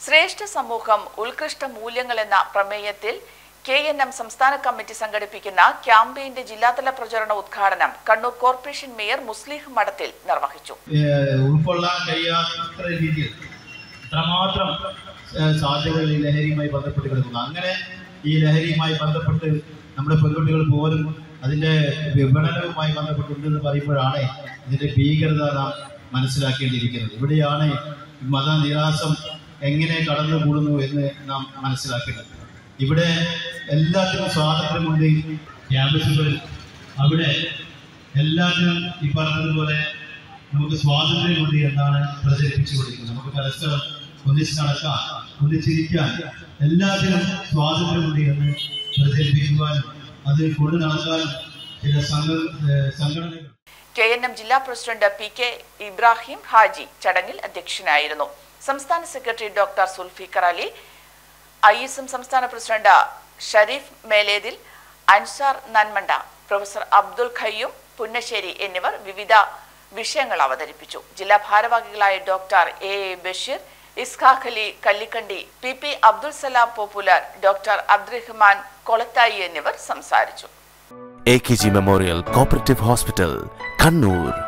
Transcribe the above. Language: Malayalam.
ശ്രേഷ്ഠ സമൂഹം ഉത്കൃഷ്ട മൂല്യങ്ങൾ എന്ന പ്രമേയത്തിൽ കെ എൻ എം സംസ്ഥാന കമ്മിറ്റി സംഘടിപ്പിക്കുന്ന ക്യാമ്പയിന്റെ ജില്ലാതല പ്രചരണ ഉദ്ഘാടനം കണ്ണൂർ കോർപ്പറേഷൻ മേയർ മുസ്ലിഹ് മഠത്തിൽ നിർവഹിച്ചു. അങ്ങനെ ഈ ലഹരിയുമായി ബന്ധപ്പെട്ട് നമ്മുടെ പെൺകുട്ടികൾ പോലും അതിന്റെ വിപണനവുമായി ബന്ധപ്പെട്ടുണ്ടെന്ന് പറയുമ്പോഴാണ് ഇതിന്റെ ഭീകരത നാം മനസ്സിലാക്കേണ്ടിയിരിക്കുന്നത്. ഇവിടെയാണ് മതനിരാസം എങ്ങനെ കടന്നുകൂടുന്നു എന്ന് നാം മനസ്സിലാക്കേണ്ടത്. ഇവിടെ എല്ലാത്തിനും സ്വാതന്ത്ര്യമുണ്ട് ക്യാമ്പസുകൾ അവിടെ എല്ലാത്തിനും ഈ പറഞ്ഞതുപോലെ നമുക്ക് സ്വാതന്ത്ര്യമുണ്ട് എന്നാണ് പ്രചരിപ്പിച്ചുകൊണ്ടിരിക്കുന്നത്. നമുക്ക് പരസ്പരം ഒന്നിച്ച് നടക്കാം ഒന്നിച്ചിരിക്കാൻ എല്ലാത്തിനും സ്വാതന്ത്ര്യമുണ്ട് എന്ന് പ്രചരിപ്പിക്കുവാൻ അത് കൊണ്ടു നടക്കാൻ ചില സംഘ സംഘടനകൾ കെ എൻ എം ജില്ലാ president P K Ibrahim Haji ചടങ്ങിൽ അധ്യക്ഷനായിരുന്നു. സംസ്ഥാന secretary doctor Zulfikar Ali I S M സംസ്ഥാന പ്രസിഡന്റ് ഷരീഫ് മേലേതിൽ അൻസാർ നന്മണ്ട പ്രൊഫസർ അബ്ദുൽ ഖയ്യും പുന്നശ്ശേരി എന്നിവർ വിവിധ വിഷയങ്ങൾ അവതരിപ്പിച്ചു. ജില്ലാ ഭാരവാഹികളായ doctor A A Basheer Ishaq Ali Kallikandi P P Abdul Salam popular doctor Abdurahman Kolathayi എന്നിവർ സംസാരിച്ചു. A K G memorial cooperative hospital Kannur.